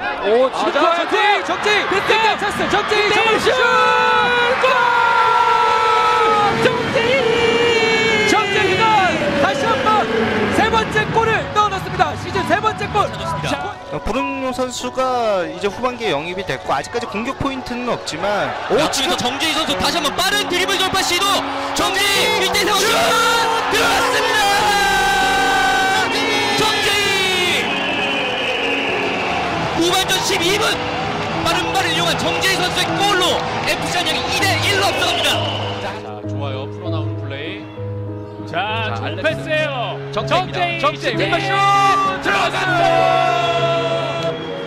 오, 지금 자, 정지, 정지, 빅대 찬스, 정지, 정지, 골! 정지, 정지가 다시 한번 세 번째 골을 넣어놨습니다. 시즌 세 번째 골. 자, 브루노 선수가 이제 후반기에 영입이 됐고 아직까지 공격 포인트는 없지만 앞쪽에서 정재희 선수 다시 한번 빠른 드리블 돌파 시도! 정재희 1대 세워 슛! 들어갔습 후반전 12분 빠른 발을 이용한 정재희 선수의 골로 FC 안양이 2대 1로 앞서갑니다 자, 좋아요. 풀어 나오는 플레이. 자, 자. 패스예요. 정재희입니다. 정재희 슈팅! 왼발 슛 들어갔어요.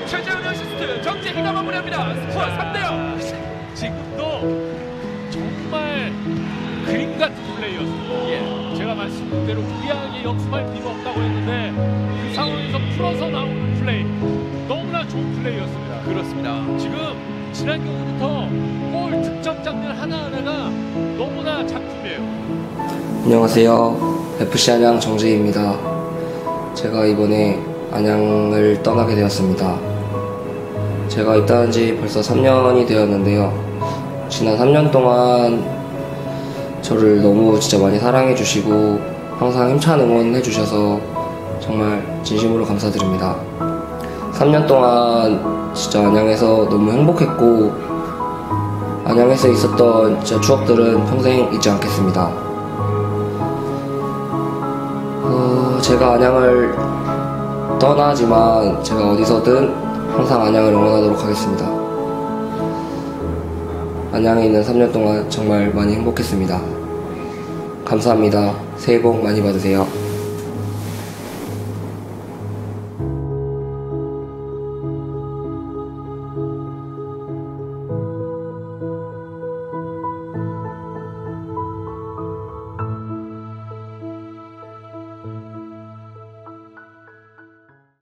최재훈 어시스트. 정재희가 마무리합니다. 스코어 3대 0. 지금도 정말 그림 같은 플레이였어요. 예. 제가 말씀드린 대로 무리하게 역습할 필요 없다고 했는데 그 상황에서 풀어서 나오는 플레이 플레이였습니다. 그렇습니다. 지금 지난 경기부터 골 득점 장면 하나하나가 너무나 작품이에요. 안녕하세요. FC 안양 정재희입니다. 제가 이번에 안양을 떠나게 되었습니다. 제가 입단한 지 벌써 3년이 되었는데요. 지난 3년 동안 저를 너무 진짜 많이 사랑해 주시고 항상 힘찬 응원해 주셔서 정말 진심으로 감사드립니다. 3년 동안 진짜 안양에서 너무 행복했고 안양에서 있었던 진짜 추억들은 평생 잊지 않겠습니다. 어, 제가 안양을 떠나지만 제가 어디서든 항상 안양을 응원하도록 하겠습니다. 안양에 있는 3년 동안 정말 많이 행복했습니다. 감사합니다. 새해 복 많이 받으세요.